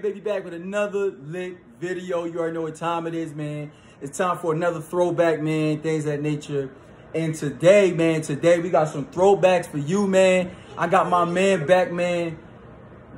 Baby back with another lit video. You already know what time it is, man. It's time for another throwback, man. Things that nature. And today, man, today we got some throwbacks for you, man. I got my man back, man.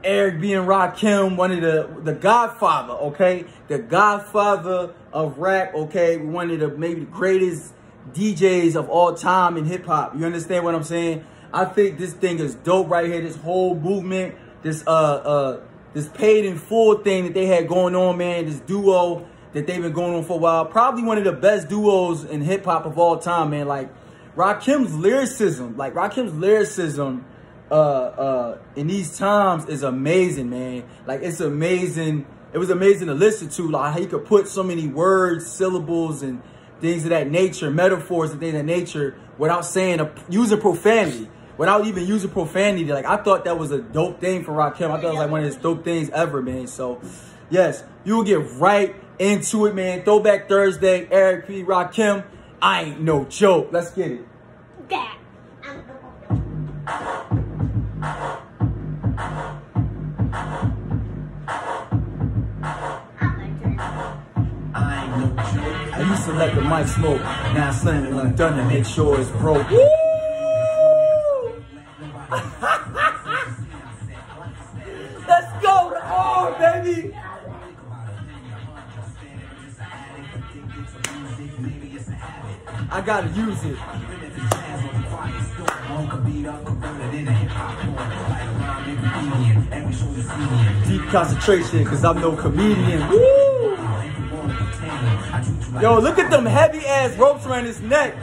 Eric B and Rakim, one of the, the godfather, okay? The godfather of rap, okay? One of the maybe the greatest DJs of all time in hip hop. You understand what I'm saying? I think this thing is dope right here. This whole movement, this uh uh this paid in full thing that they had going on, man. This duo that they've been going on for a while. Probably one of the best duos in hip hop of all time, man. Like Rakim's lyricism, like Rakim's lyricism uh uh in these times is amazing, man. Like it's amazing. It was amazing to listen to, like how he could put so many words, syllables, and things of that nature, metaphors and things of that nature without saying a using profanity without even using profanity. Like I thought that was a dope thing for Rakim. I thought it was like one of his dope things ever, man. So yes, you will get right into it, man. Throwback Thursday, Eric B. Rakim. I ain't no joke. Let's get it. That. I used to let the mic smoke. Now I slam it undone to make sure it's broke. Let's I gotta use it. Deep concentration, cause I'm no comedian. Woo! Yo, look at them heavy ass ropes around his neck.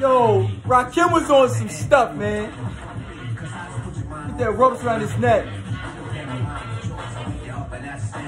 Yo, Rakim was on some stuff, man. Look at that ropes around his neck.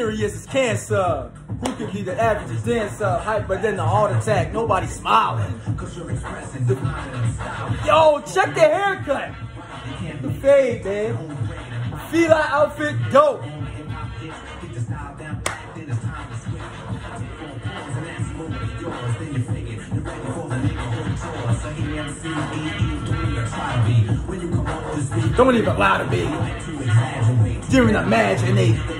serious as cancer. Who can be the average dancer? Hyper than the heart attack. Nobody smiling. Cause you're expressing the Yo, check the haircut. The fade, man. Fila outfit, dope. Don't even lie to me. During imaginate,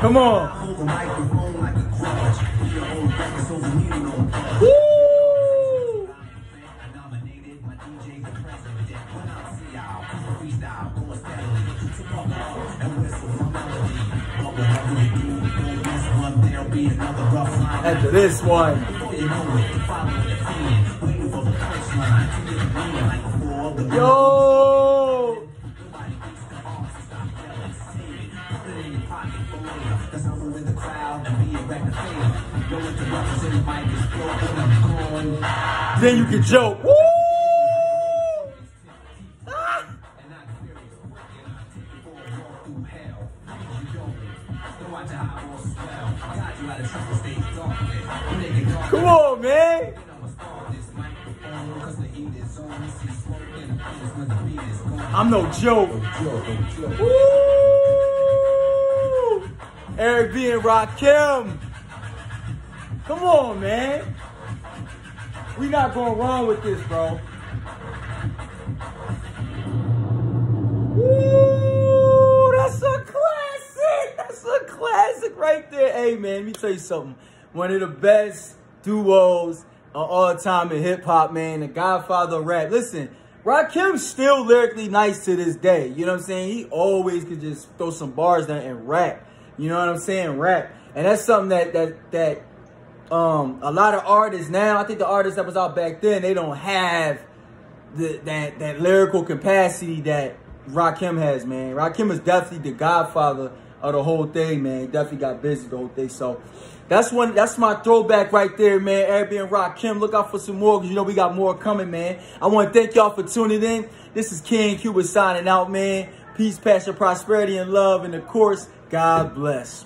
Come on. After this one. Yo! Then you can joke. Woo! I'm no joke. Eric B and Rakim. Come on, man. We not going wrong with this, bro. Woo! That's a classic. That's a classic right there. Hey, man, let me tell you something. One of the best duos of all time in hip hop, man. The Godfather of rap. Listen, Rakim's still lyrically nice to this day. You know what I'm saying? He always could just throw some bars down and rap. You know what I'm saying? Rap. And that's something that that that um a lot of artists now, I think the artists that was out back then, they don't have the that that lyrical capacity that Rakim has, man. Rakim is definitely the godfather of the whole thing, man. He definitely got busy the whole thing. So that's one. That's my throwback right there, man. Eric B and Rakim. Look out for some more because you know we got more coming, man. I want to thank y'all for tuning in. This is King Quba signing out, man. Peace, passion, prosperity, and love, and of course, God bless.